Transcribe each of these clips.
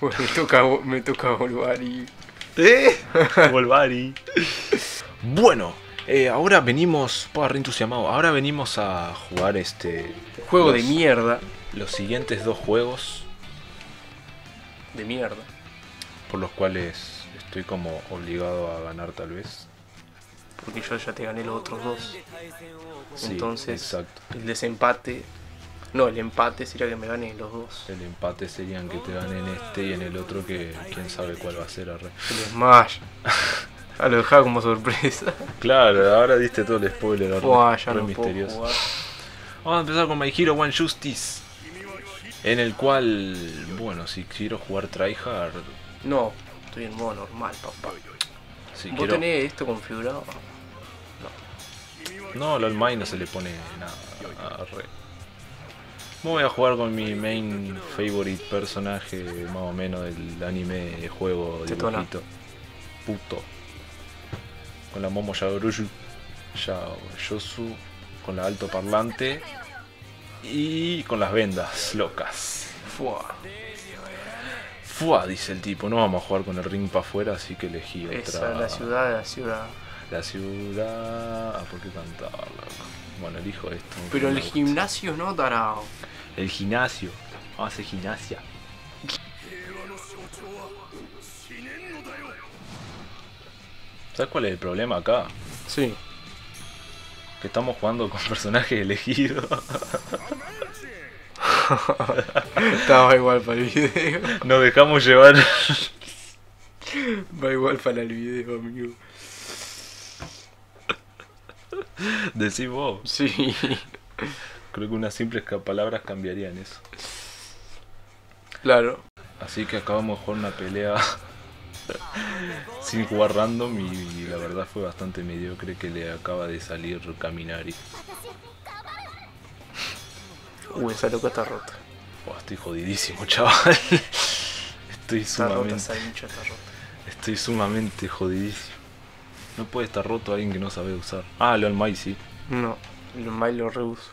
Bueno, me toca, me toca Volvari. ¿Eh? Volvari. bueno, eh, ahora venimos. Puedo re entusiasmado. Ahora venimos a jugar este. Juego de mierda. Los siguientes dos juegos. De mierda. Por los cuales estoy como obligado a ganar tal vez. Porque yo ya te gané los otros dos. Sí, Entonces, Exacto. el desempate. No, el empate sería que me ganen los dos. El empate serían que te ganen este y en el otro que quién sabe cuál va a ser. arre. El Smash. Ah, lo dejaba como sorpresa. Claro, ahora diste todo el spoiler. arre. Buah, ya Re no puedo misterioso. jugar. Vamos a empezar con My Hero One Justice. En el cual, bueno, si quiero jugar tryhard, No, estoy en modo normal, papá. si ¿Vos quiero... tenés esto configurado? No, al All no se le pone nada. arre. Voy a jugar con mi main favorite personaje, más o menos del anime, juego, Tetona. dibujito. Puto. Con la Momo Yaoruyu. Yosu. Con la alto parlante. Y con las vendas locas. Fua. Fua, dice el tipo, no vamos a jugar con el ring para afuera, así que elegí otra. Esa es la ciudad, la ciudad. La ciudad. Ah, ¿por qué cantar, loco? Bueno, elijo esto. Pero el gimnasio no, tarao. El gimnasio. Vamos a hacer gimnasia. ¿Sabes cuál es el problema acá? Sí. Que estamos jugando con personajes elegidos. Estaba igual para el video. Nos dejamos llevar. Va igual para el video, amigo. Decís vos. Sí. Creo que unas simples palabras cambiarían eso. Claro. Así que acabamos de jugar una pelea sin jugar random y la verdad fue bastante mediocre que le acaba de salir Caminari. Uy, esa loca está rota. Oh, estoy jodidísimo, chaval. Estoy Está rota, sumamente, esa bicha está rota. estoy sumamente jodidísimo. No puede estar roto alguien que no sabe usar. Ah, Leon Mai sí. No, el mal lo reuso.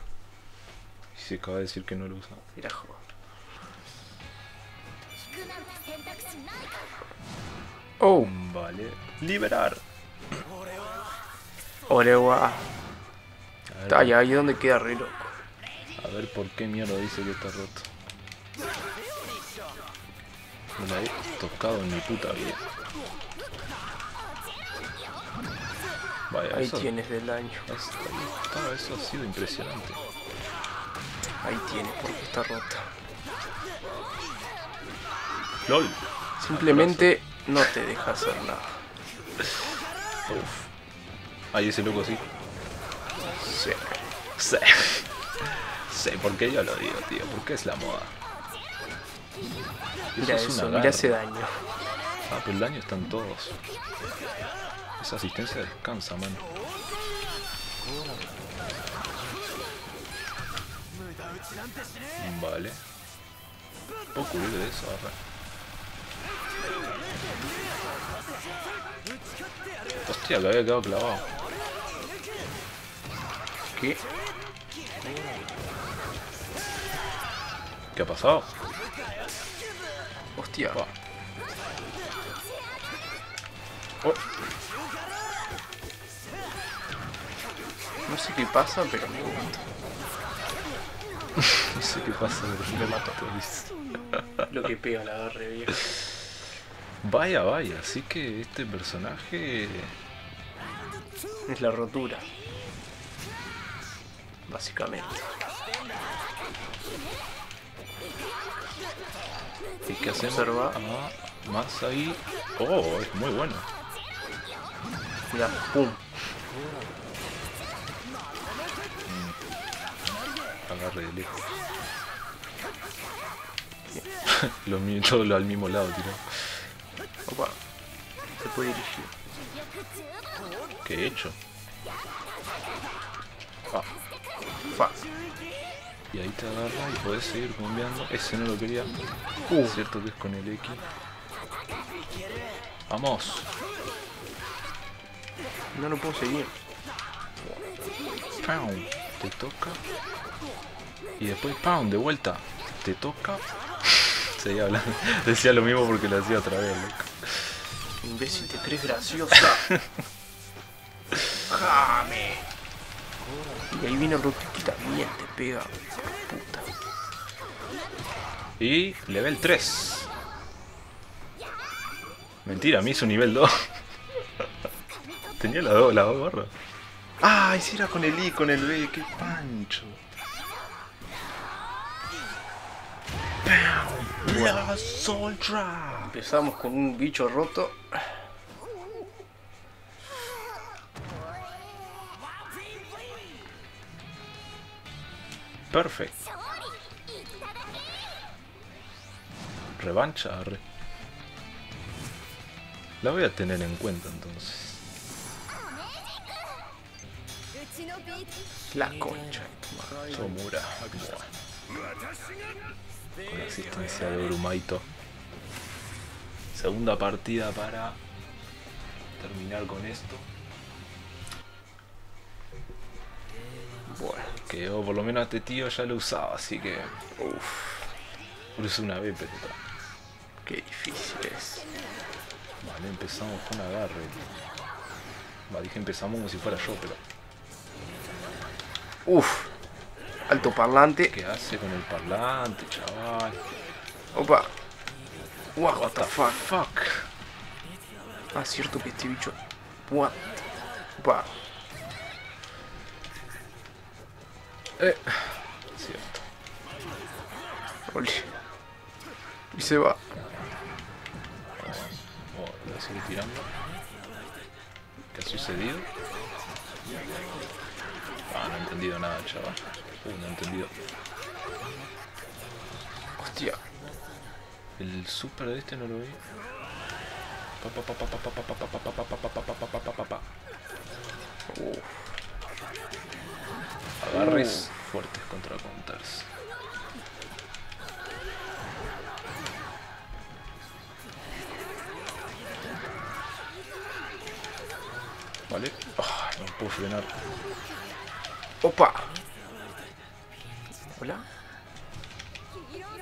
Y se acaba de decir que no lo usa. Mira, joder. Oh, Vale. Liberar. Orewa. Está ahí, ahí donde queda re loco. a ver por qué mierda dice que está roto. No la he tocado en mi puta vida. Vaya, Ahí eso, tienes del daño. está, eso ha sido impresionante. Ahí tienes porque está rota. LOL. Simplemente no te deja hacer nada. Uf. Ahí ese loco sí. Sí. Sí. Sí, porque yo lo digo, tío. Porque es la moda. Mira es eso, mira ese daño. Ah, pero el daño están todos. Esa asistencia descansa, mano. Vale. Puedo cubrir de eso, arre. Hostia, que había quedado clavado. ¿Qué? ¿Qué ha pasado? Hostia. Oh, sé qué pasa, pero me gusta. no sé qué pasa, pero me mato. Lo que pega la agarre vieja. Vaya, vaya, así que este personaje Es la rotura. Básicamente. ¿Y qué hacemos? Observa. Ah, más ahí. Oh, es muy bueno. Mira, pum. De lejos. Lo todo lo al mismo lado, tiró. Opa. Se puede dirigir. ¿Qué he hecho? Ah, Fuck. y ahí te agarra y podés seguir bombeando. Ese no lo quería. Uh. Es cierto que es con el X. Vamos. No lo puedo seguir. Te toca. Y después pound de vuelta. Te toca. Seguía hablando. Decía lo mismo porque lo hacía otra vez, loco. Imbécil, te crees graciosa. Jame. Y ahí viene que también te pega. Puta. Y level 3. Mentira, me hizo nivel 2. Tenía la 2 la dos barras. Ah, ese era con el I, con el B, qué pancho. ¡Pam! ¡La Soltra! Empezamos con un bicho roto. Perfecto. Revancha, arre. La voy a tener en cuenta entonces. La concha tu Con asistencia de Urumaito. Segunda partida para terminar con esto. Bueno, Que yo por lo menos este tío ya lo usaba, así que. Uff. Usé una vez, pero está. qué difícil es. Vale, empezamos con agarre. Va, dije empezamos como si fuera yo, pero. Uf. Alto parlante. ¿Qué hace con el parlante, chaval? Opa. What, What the the fuck. fuck? Ah, cierto que este bicho. What? Opa. Eh. Cierto. Ole. Y se va. Oh, la sigue tirando. ¿Qué ha sucedido? Ah, no he entendido nada, chaval. Uh, no he entendido. Hostia. El super de este no lo vi. Uh. Agarres uh. fuertes contra counters. Vale. No puedo frenar. Opa. Hola.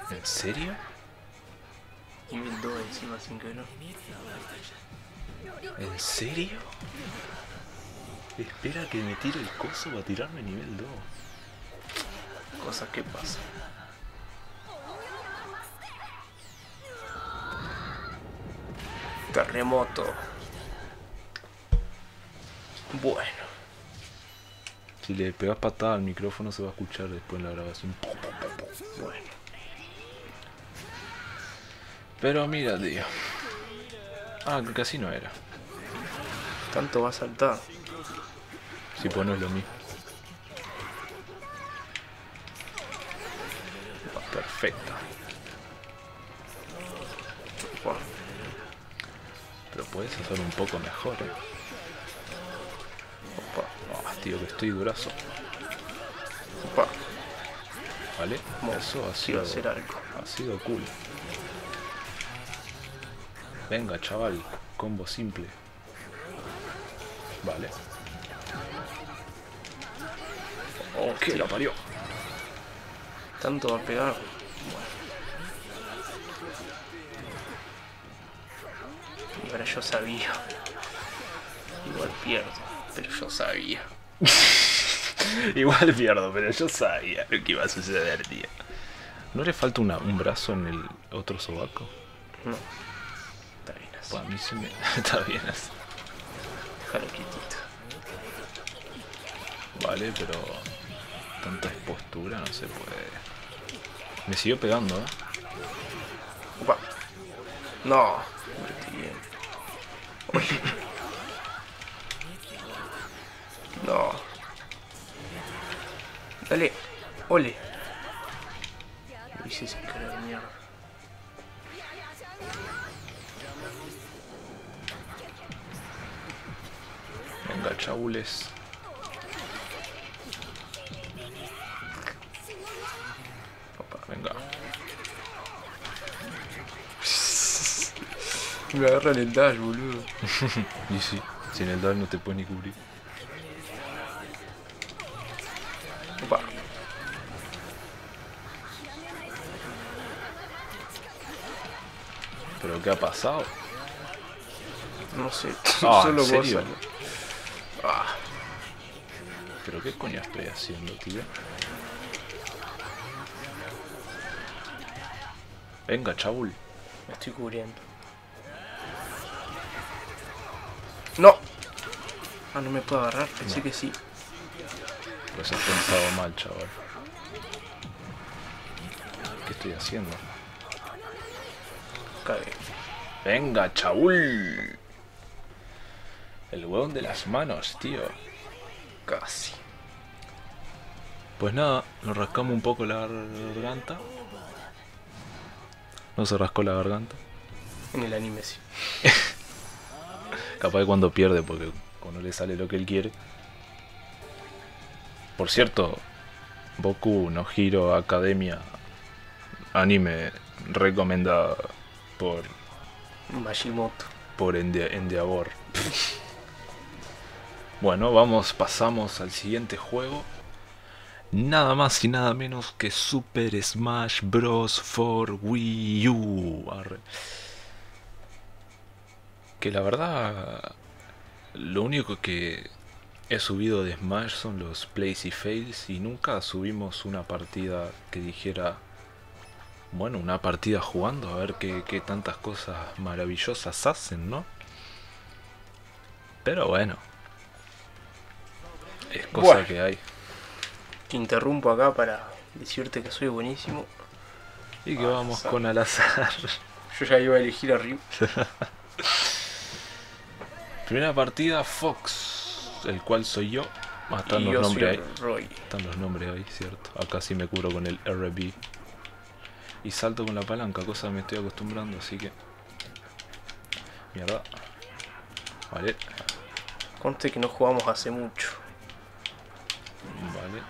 ¿En serio? Nivel 2 encima sin querer. ¿En serio? Espera que me tire el coso para tirarme nivel 2. Cosas que pasan. Terremoto. Bueno. Si le pegas patada al micrófono se va a escuchar después en la grabación. Bueno. Pero mira, tío. Ah, que casi no era. Tanto va a saltar. Si pues no es lo mismo. Perfecto. Pero puedes hacer un poco mejor, eh. Tío, que estoy durazo. Opa. ¿Vale? Eso ha sido, hacer algo. ha sido cool. Venga, chaval. Combo simple. Vale. Oh, Que la parió. Tanto va a pegar. Y ahora yo sabía. Igual pierdo, pero yo sabía. Igual pierdo, pero yo sabía lo que iba a suceder, tío. ¿No le falta una- un brazo en el otro sobaco? No. Está bien así. Pues a mí sí me... Está bien así. Déjalo quietito. Vale, pero... Tanta expostura no se puede... Me siguió pegando, ¿eh? Opa. No. Oye. No. Dale. Ole. Sin querer, mierda. Venga, chabules. Opa. Venga. Me agarran el dash, boludo. Y sí, sin el dash no te puedes ni cubrir. ¿Pero qué ha pasado? No sé, Ah, ¿en solo serio? solo. Ah, ¿Pero qué coño estoy haciendo, tío? Venga, chabul. me estoy cubriendo. ¡No! Ah, no me puedo agarrar, pensé No. que sí. Pues has pensado mal, chaval. ¿Qué estoy haciendo? Venga, chabul. El hueón de las manos, tío. Casi. Pues nada, nos rascamos un poco la garganta. No se rascó la garganta. En el anime sí. Capaz de cuando pierde porque cuando le sale lo que él quiere. Por cierto, Boku no Hero Academia anime recomendada por Mashimoto. por Ende- Endeavor. bueno, vamos, pasamos al siguiente juego. Nada más y nada menos que Super Smash Bros. for Wii U. Arre. Que la verdad, lo único que he subido de Smash son los plays y fails y nunca subimos una partida que dijera, bueno, una partida jugando a ver qué, qué tantas cosas maravillosas hacen, ¿no? Pero bueno, es cosa Bueno. que hay. Te interrumpo acá para decirte que soy buenísimo. Y que Ah, vamos con al azar. Yo ya iba a elegir a Ryu. Primera partida, Fox, el cual soy yo. Ah, están y los yo nombres ahí. Roy. Están los nombres ahí, cierto. Acá sí me cubro con el RB. Y salto con la palanca, cosa que me estoy acostumbrando, así que. Mierda. Vale, Conste que no jugamos hace mucho. vale.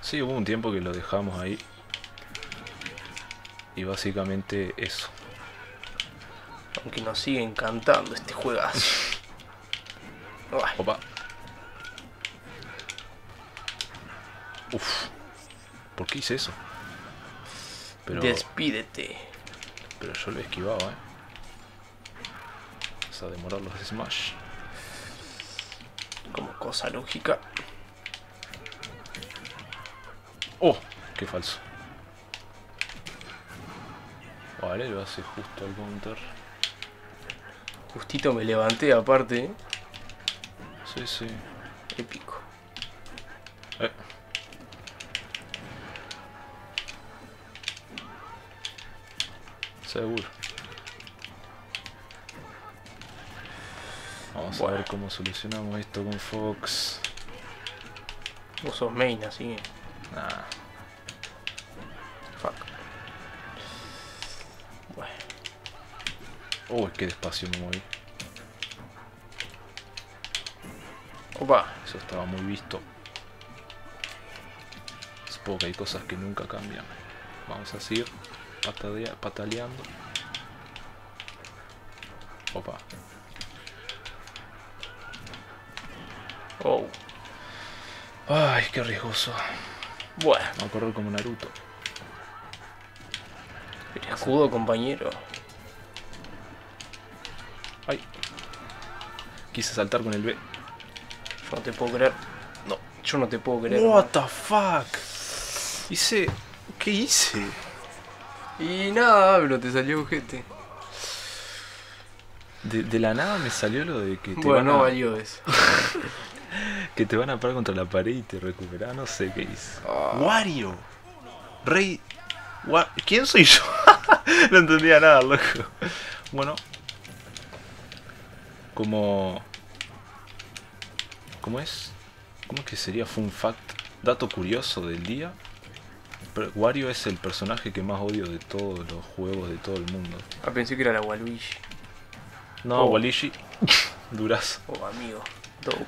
Sí, hubo un tiempo que lo dejamos ahí. Y básicamente eso. Aunque nos sigue encantando este juegazo. Opa. Uf. ¿Por qué hice eso? Pero, Despídete. pero yo lo he esquivado, eh. Vamos a demorar los smash. Como cosa lógica. ¡Oh! ¡Qué falso! Vale, lo hace justo al counter. Justito me levanté aparte. ¿eh? Sí, sí. Épico. Eh. Seguro. Vamos a ver cómo solucionamos esto con Fox. Vos sos main, así que. Nah, Fuck. Bueno. Uy, qué despacio me moví. Opa. Eso estaba muy visto. Supongo que hay cosas que nunca cambian. Vamos a seguir pataleando. Opa. Oh. Ay, qué riesgoso. Bueno. Vamos a correr como Naruto. El escudo, compañero. Ay. Quise saltar con el B. Yo no te puedo creer. No, yo no te puedo creer. What the fuck? Hice. ¿Qué hice? Y nada, pero te salió ojete. De, de la nada me salió lo de que te, Bueno, van no a, valió eso. que te van a parar contra la pared y te recuperar. No sé qué hice. Ah. Wario. Rey. Wa- ¿Quién soy yo? no entendía nada, loco. Bueno. Como. ¿Cómo es? ¿Cómo es que sería Fun Fact? Dato curioso del día. Wario es el personaje que más odio de todos los juegos de todo el mundo. Ah, pensé que era la Waluigi. No, Oh. Waluigi. Durazo. Oh, amigo. Dope.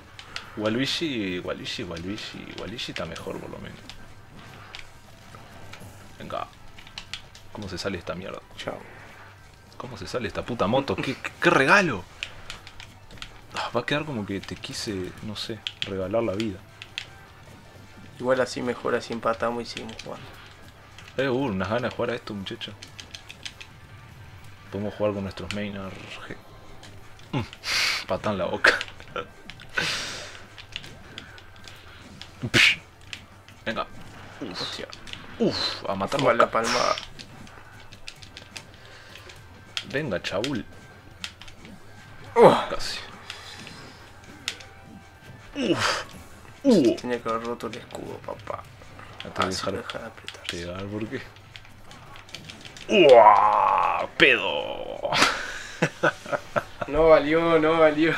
Waluigi, Waluigi, Waluigi. Waluigi está mejor por lo menos. Venga. ¿Cómo se sale esta mierda? Chao. ¿Cómo se sale esta puta moto? ¿Qué, qué, qué regalo? Ah, va a quedar como que te quise, no sé, regalar la vida. Igual así mejor, así empatamos y seguimos jugando. Eh, uh, unas ganas de jugar a esto, muchacho. podemos jugar con nuestros main RG. Mm, patán la boca. Venga. Hostia. Uf, a matar la palma. Venga, chaul. Oh, Casi. Uf. Uh. tenía que haber roto el escudo, papá. Te a Ah, dejar apretar. pegar porque. ¡Uah! ¡Pedo! No valió, no valió.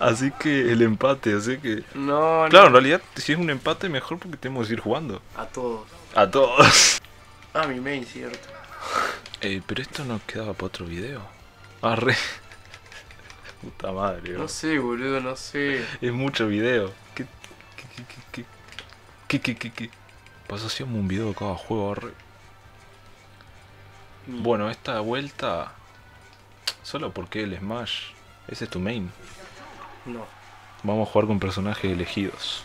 Así que el empate, así que. No, no. Claro, en realidad, si es un empate, mejor porque tenemos que ir jugando. A todos. A todos. Ah, mi main, cierto. Eh, pero esto no quedaba para otro video. Arre. Puta madre, bro. No sé, boludo, no sé. Es mucho video. ¿Qué, qué, qué, qué, qué? ¿Qué? Pues hacíamos un video de cada juego, arre. Bueno, esta vuelta. Solo porque el Smash. Ese es tu main. No. Vamos a jugar con personajes elegidos.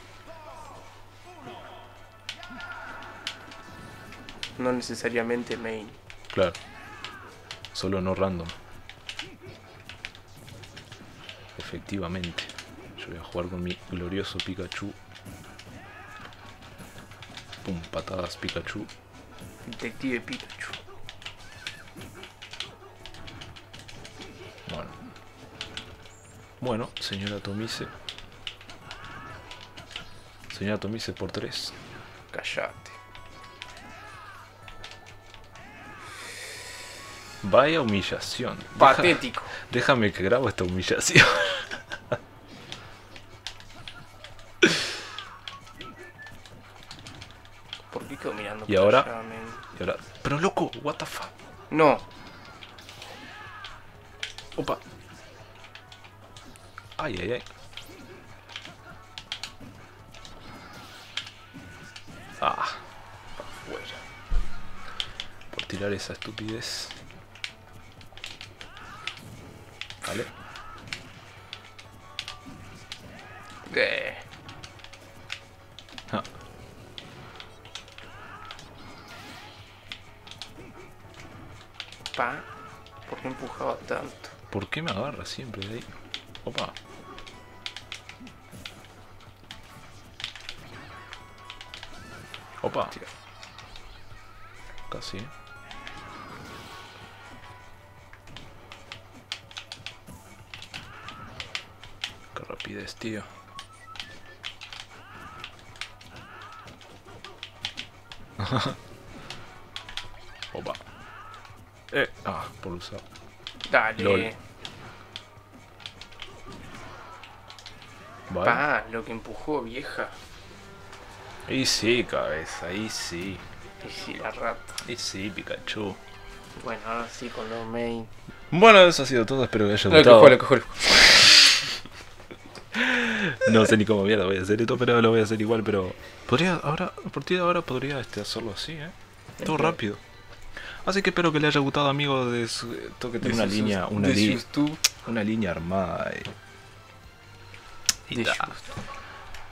No necesariamente main. Claro. Solo no random. Efectivamente. Yo voy a jugar con mi glorioso Pikachu. Pum, patadas Pikachu. Detective Pikachu. Bueno. Bueno, señora Tomise. Señora Tomise por 3. Callate. Vaya humillación. Deja- Patético. déjame que grabo esta humillación. Pero loco, what the fuck. No. Opa. Ay, ay, ay. Ah. Fuera. Por tirar esa estupidez. Vale. Eh. Pa. ¿Por qué empujaba tanto? ¿Por qué me agarra siempre de ahí? Opa. Opa. Casi. Qué rapidez, tío. Opa. Eh, ah, por usar. Dale. Lol. Vale. Pa, lo que empujó, vieja. Y sí, cabeza, ahí sí. Y sí, la rata. Y sí, Pikachu. Bueno, ahora sí con los main. Bueno, eso ha sido todo, espero que haya Lo que gustado. lo que. No sé ni cómo mierda voy a hacer esto, pero lo voy a hacer igual, pero... Podría, ahora, a partir de ahora podría este, hacerlo así, ¿eh? Todo rápido. Así que espero que le haya gustado, amigo, de su... Esto que tiene una línea, una, de li- YouTube. una línea armada y... y De.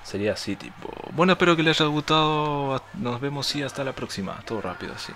Sería así, tipo... Bueno, espero que le haya gustado. Nos vemos y hasta la próxima. Todo rápido, así.